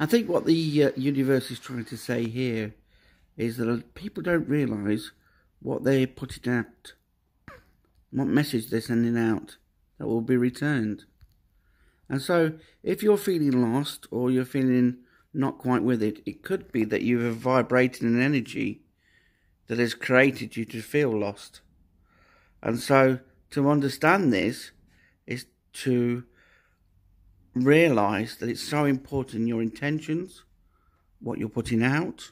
I think what the uh, universe is trying to say here is that people don't realise what they're putting out, what message they're sending out that will be returned. And so, if you're feeling lost or you're feeling not quite with it, it could be that you have vibrated an energy that has created you to feel lost. And so, to understand this is to realize that it's so important your intentions, what you're putting out,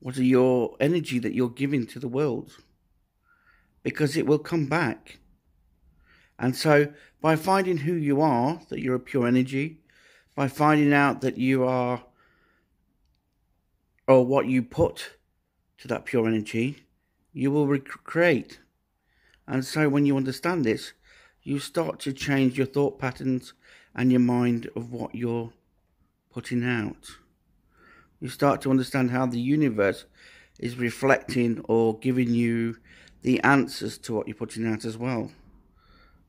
what are your energy that you're giving to the world, because it will come back. And so, by finding who you are, that you're a pure energy, by finding out that you are, or what you put to that pure energy, you will recreate. And so, when you understand this, you start to change your thought patterns and your mind of what you're putting out. You start to understand how the universe is reflecting or giving you the answers to what you're putting out as well.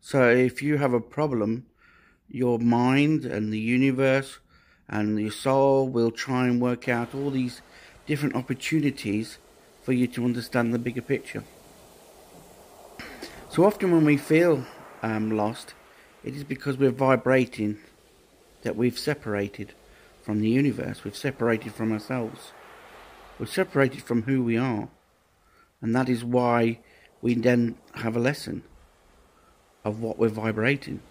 So if you have a problem, your mind and the universe and your soul will try and work out all these different opportunities for you to understand the bigger picture. So often when we feel um, lost, it is because we're vibrating that we've separated from the universe, we've separated from ourselves, we're separated from who we are, and that is why we then have a lesson of what we're vibrating.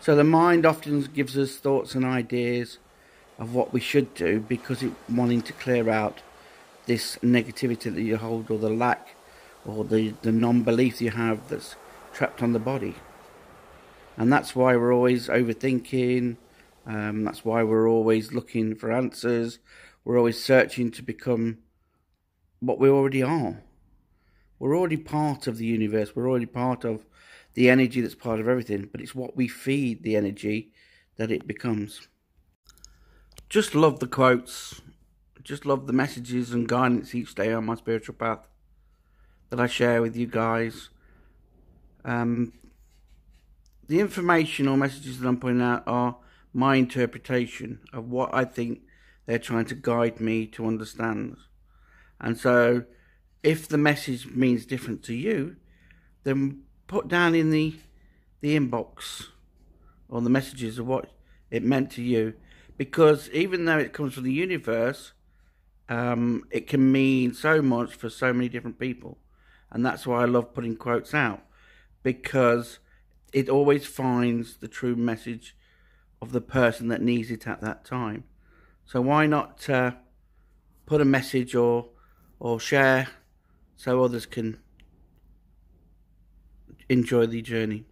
So the mind often gives us thoughts and ideas of what we should do because it's wanting to clear out this negativity that you hold or the lack or the, the non-belief you have that's trapped on the body and that's why we're always overthinking. Um, that's why we're always looking for answers. We're always searching to become what we already are. We're already part of the universe. We're already part of the energy that's part of everything. But it's what we feed the energy that it becomes. Just love the quotes. Just love the messages and guidance each day on my spiritual path that I share with you guys. Um, the information or messages that I'm putting out are my interpretation of what I think they're trying to guide me to understand. And so, if the message means different to you, then put down in the the inbox or the messages of what it meant to you, because even though it comes from the universe, um, it can mean so much for so many different people, and that's why I love putting quotes out because it always finds the true message of the person that needs it at that time. So why not uh, put a message or or share so others can enjoy the journey.